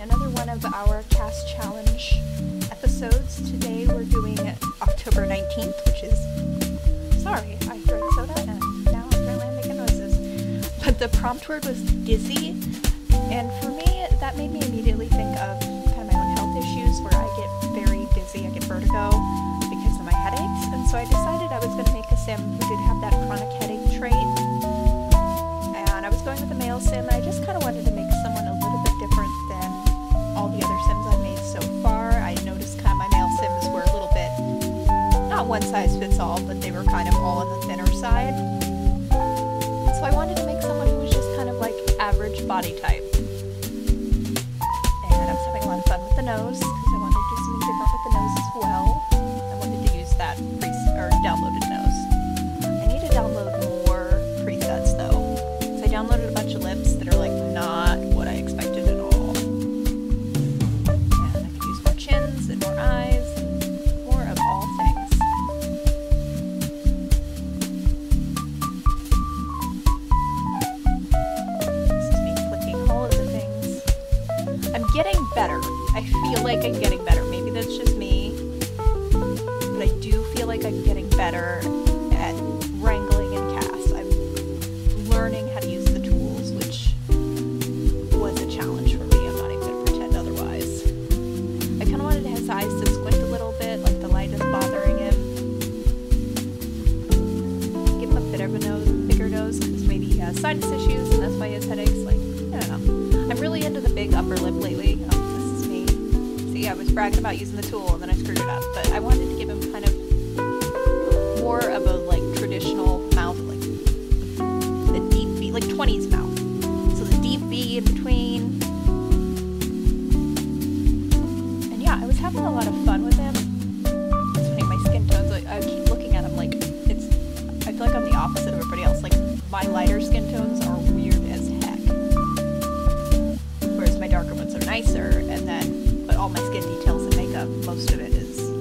another one of our CAS Challenge episodes. Today we're doing October 19th, which is. Sorry, I drank soda and now I'm making noises. But the prompt word was dizzy, and for me, that made me immediately think of kind of my own health issues where I get very dizzy, I get vertigo because of my headaches, and so I decided I was going to make a sim who did have that chronic headache trait size fits all, but they were kind of all on the thinner side. So I wanted to make someone who was just kind of like average body type. And I was having a lot of fun with the nose because I wanted to do something different with the nose as well. I'm getting better. I feel like I'm getting better. Maybe that's just me. But I do feel like I'm getting better at wrangling and CAS. I'm learning how to use the tools, which was a challenge for me. I'm not even going to pretend otherwise. I kind of wanted his eyes to squint a little bit, like the light is bothering him. Give him a bit of a nose, bigger nose, because maybe he has sinus issues, and that's why he has headaches. Like. I'm really into the big upper lip lately. Um, this is me. See, I was bragging about using the tool, and then I screwed it up. But I wanted to give him kind of all my skin details and makeup, most of it is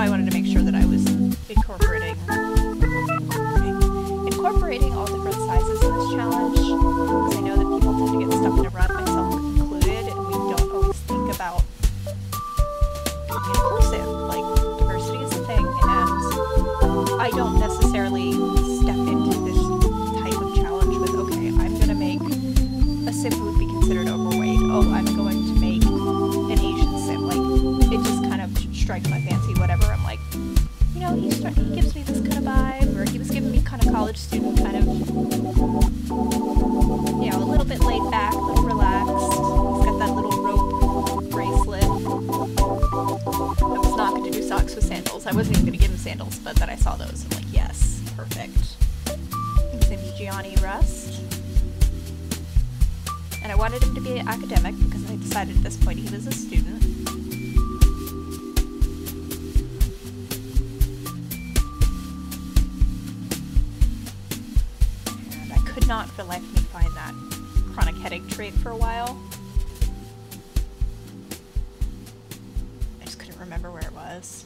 why I wanted to make sure that I was incorporating incorporating, incorporating all different sizes in this challenge. Because I know that people tend to get stuck in a rut, myself included, and we don't always think about being inclusive. Gianni Rust. And I wanted him to be an academic because I decided at this point he was a student. And I could not for life me find that chronic headache trait for a while. I just couldn't remember where it was.